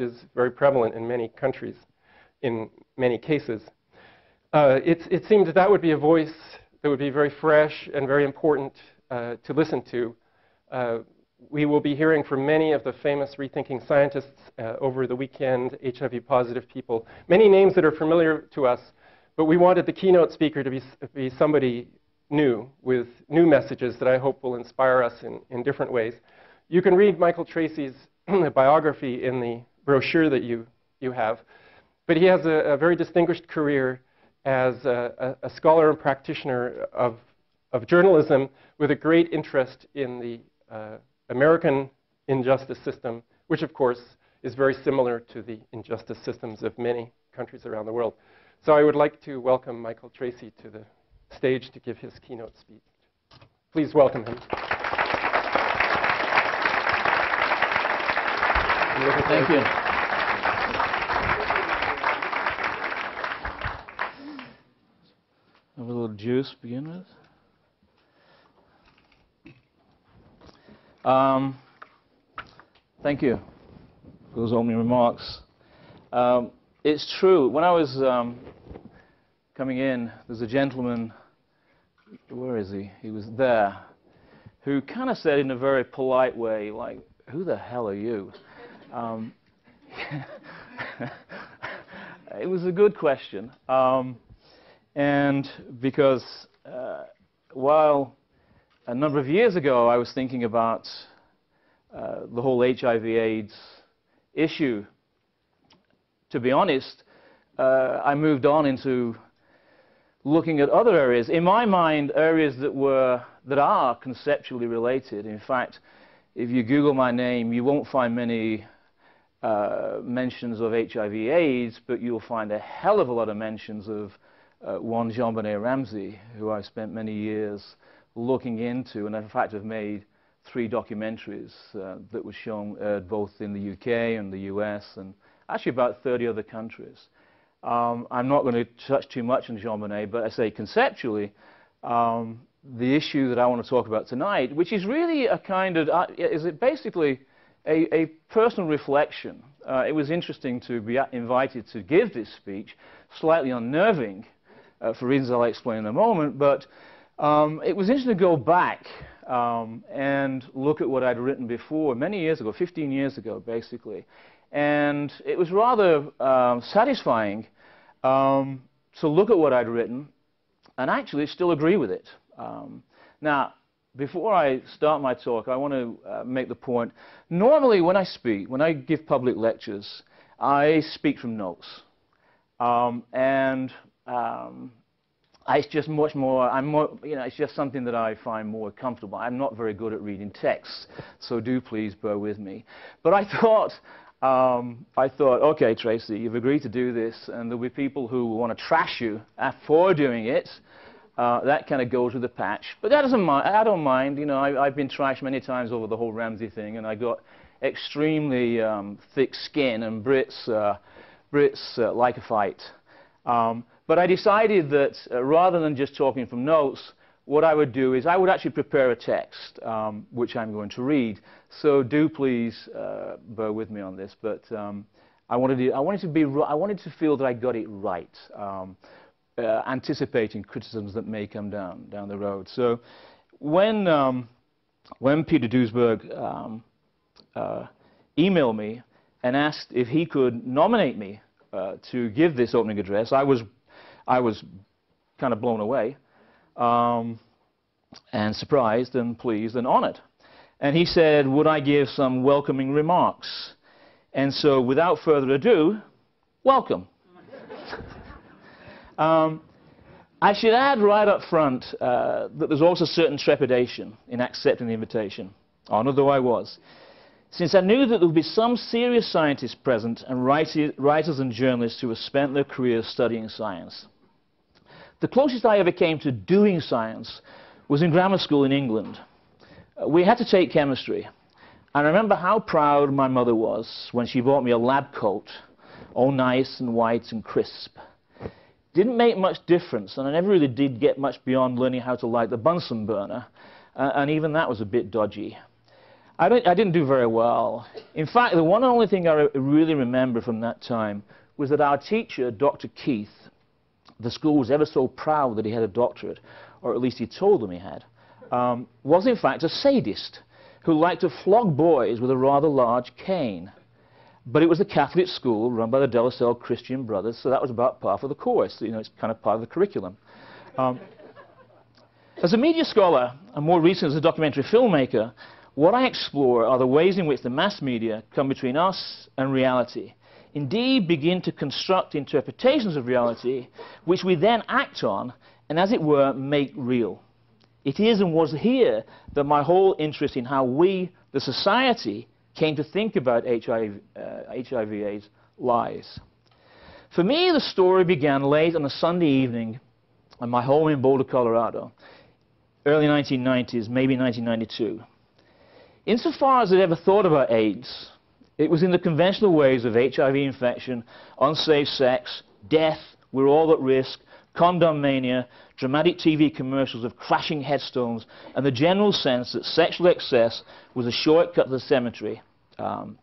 is very prevalent in many countries, in many cases. Uh, it, it seemed that that would be a voice that would be very fresh and very important uh, to listen to. Uh, we will be hearing from many of the famous rethinking scientists uh, over the weekend, HIV positive people, many names that are familiar to us, but we wanted the keynote speaker to be, be somebody new with new messages that I hope will inspire us in, in different ways. You can read Michael Tracey's biography in the brochure that you, you have, but he has a, a very distinguished career as a, a, scholar and practitioner of, of journalism with a great interest in the uh, American injustice system, which of course is very similar to the injustice systems of many countries around the world. So I would like to welcome Michael Tracey to the stage to give his keynote speech. Please welcome him. Thank you. Have a little juice to begin with. Um, thank you those opening remarks. Um, it's true. When I was um, coming in, there's a gentleman, where is he? He was there, who kind of said in a very polite way, like, who the hell are you? Um, it was a good question. Um, and because uh, while a number of years ago I was thinking about uh, the whole HIV AIDS issue, to be honest, uh, I moved on into looking at other areas. In my mind, areas that were that are conceptually related. In fact, if you Google my name, you won't find many uh, mentions of HIV/AIDS, but you'll find a hell of a lot of mentions of uh, one JonBenét Ramsey, who I spent many years looking into, and in fact have made three documentaries uh, that were shown both in the UK and the US and actually about 30 other countries. Um, I'm not going to touch too much on JonBenét, but I say conceptually, um, the issue that I want to talk about tonight, which is really a kind of, uh, is it basically a, a personal reflection. Uh, it was interesting to be invited to give this speech, slightly unnerving, uh, for reasons I'll explain in a moment. But um, it was interesting to go back um, and look at what I'd written before, many years ago, 15 years ago, basically. And it was rather um, satisfying um, to look at what I'd written and actually still agree with it. Um, now, before I start my talk, I want to uh, make the point. Normally, when I speak, when I give public lectures, I speak from notes. Um, and um, it's just much more, I'm more, you know, it's just something that I find more comfortable. I'm not very good at reading text, so do please bear with me. But I thought, um, I thought, okay, Tracey, you've agreed to do this, and there'll be people who want to trash you for doing it. Uh, that kind of goes with the patch. But that doesn't mind. I don't mind. You know, I, have been trashed many times over the whole Ramsey thing, and I got extremely um, thick skin, and Brits, uh, Brits uh, like a fight. Um, but I decided that uh, rather than just talking from notes, what I would do is I would actually prepare a text, um, which I'm going to read. So do please uh, bear with me on this. But um, I wanted to, I wanted to be, I wanted to feel that I got it right, um, uh, anticipating criticisms that may come down down the road. So when um, when Peter Duesberg um, uh, emailed me and asked if he could nominate me uh, to give this opening address, I was I was kind of blown away um, and surprised and pleased and honored. And he said, would I give some welcoming remarks? And so without further ado, welcome. um, I should add right up front uh, that there's also certain trepidation in accepting the invitation, honored though I was, since I knew that there would be some serious scientists present and writers and journalists who have spent their careers studying science. The closest I ever came to doing science was in grammar school in England. Uh, we had to take chemistry. And I remember how proud my mother was when she bought me a lab coat, all nice and white and crisp. Didn't make much difference, and I never really did get much beyond learning how to light the Bunsen burner, uh, and even that was a bit dodgy. I, I, didn't do very well. In fact, the one and only thing I re really remember from that time was that our teacher, Dr. Keith, the school was ever so proud that he had a doctorate, or at least he told them he had, um, was in fact a sadist who liked to flog boys with a rather large cane. But it was a Catholic school run by the De La Salle Christian Brothers, so that was about par for the course. You know, it's kind of part of the curriculum. Um, as a media scholar, and more recently as a documentary filmmaker, what I explore are the ways in which the mass media come between us and reality. Indeed, begin to construct interpretations of reality, which we then act on, and as it were, make real. It is and was here that my whole interest in how we, the society, came to think about HIV, uh, HIV AIDS lies. For me, the story began late on a Sunday evening at my home in Boulder, Colorado, early 1990s, maybe 1992. Insofar as I'd ever thought about AIDS, it was in the conventional ways of HIV infection, unsafe sex, death, we're all at risk, condom mania, dramatic TV commercials of crashing headstones, and the general sense that sexual excess was a shortcut to the cemetery. Um,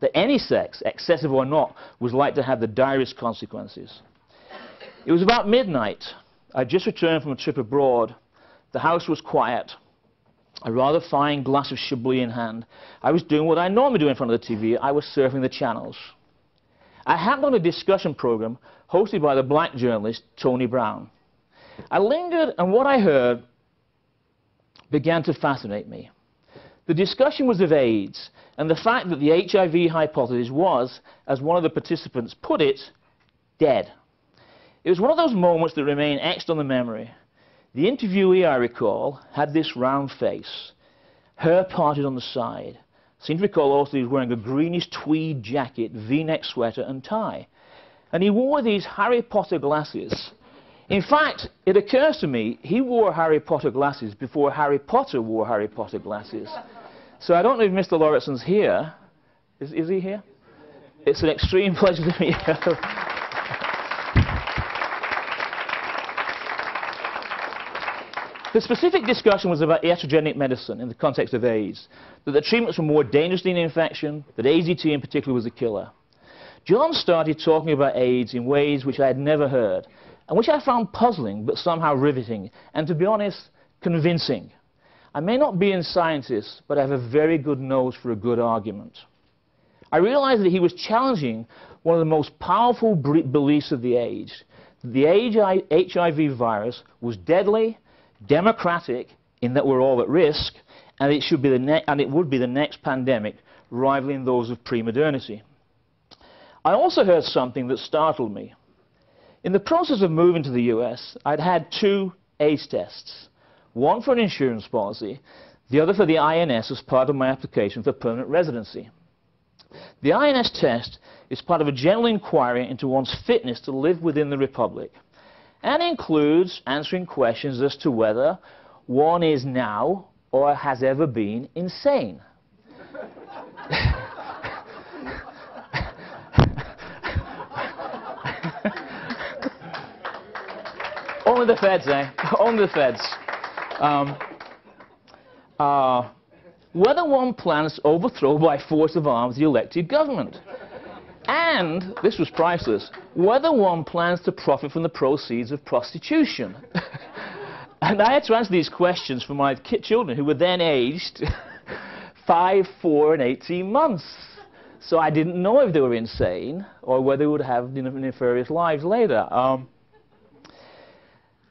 that any sex, excessive or not, was like to have the direst consequences. It was about midnight. I'd just returned from a trip abroad. The house was quiet. A rather fine glass of Chablis in hand. I was doing what I normally do in front of the TV. I was surfing the channels. I happened on a discussion program hosted by the black journalist Tony Brown. I lingered, and what I heard began to fascinate me. The discussion was of AIDS, and the fact that the HIV hypothesis was, as one of the participants put it, dead. It was one of those moments that remain etched on the memory. The interviewee, I recall, had this round face, her parted on the side. Seem to recall also he was wearing a greenish tweed jacket, v-neck sweater, and tie. And he wore these Harry Potter glasses. In fact, it occurs to me he wore Harry Potter glasses before Harry Potter wore Harry Potter glasses. So I don't know if Mr. Lauritsen's here. Is, is he here? It's an extreme pleasure to meet you. The specific discussion was about iatrogenic medicine in the context of AIDS, that the treatments were more dangerous than infection, that AZT in particular was a killer. John started talking about AIDS in ways which I had never heard, and which I found puzzling but somehow riveting, and to be honest, convincing. I may not be a scientist, but I have a very good nose for a good argument. I realized that he was challenging one of the most powerful beliefs of the age. The HIV virus was deadly, democratic, in that we're all at risk, and it, should be the and it would be the next pandemic, rivaling those of pre-modernity. I also heard something that startled me. In the process of moving to the US, I'd had two AIDS tests, one for an insurance policy, the other for the INS as part of my application for permanent residency. The INS test is part of a general inquiry into one's fitness to live within the Republic and includes answering questions as to whether one is now or has ever been insane. Only the feds, eh? Only the feds. Um, uh, whether one plans to overthrow by force of arms the elected government. And, this was priceless, whether one plans to profit from the proceeds of prostitution. and I had to answer these questions for my children, who were then aged 5, 4, and 18 months. So I didn't know if they were insane or whether they would have nefarious lives later. Um,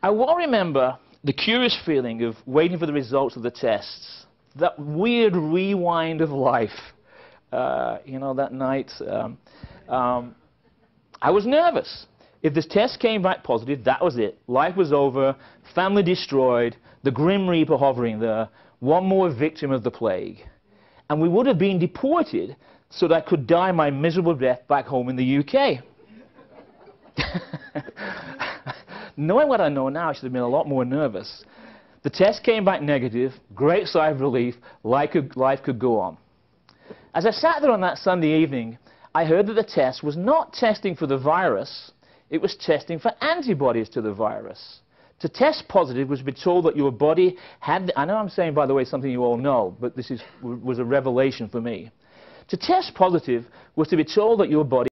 I will remember the curious feeling of waiting for the results of the tests, that weird rewind of life. Uh, you know, that night, um, um, I was nervous. If this test came back positive, that was it. Life was over, family destroyed, the Grim Reaper hovering there, one more victim of the plague. And we would have been deported so that I could die my miserable death back home in the UK. Knowing what I know now, I should have been a lot more nervous. The test came back negative, great sigh of relief, life could, life could go on. As I sat there on that Sunday evening, I heard that the test was not testing for the virus, it was testing for antibodies to the virus. To test positive was to be told that your body had, I know I'm saying, by the way, something you all know, but this is, was a revelation for me. To test positive was to be told that your body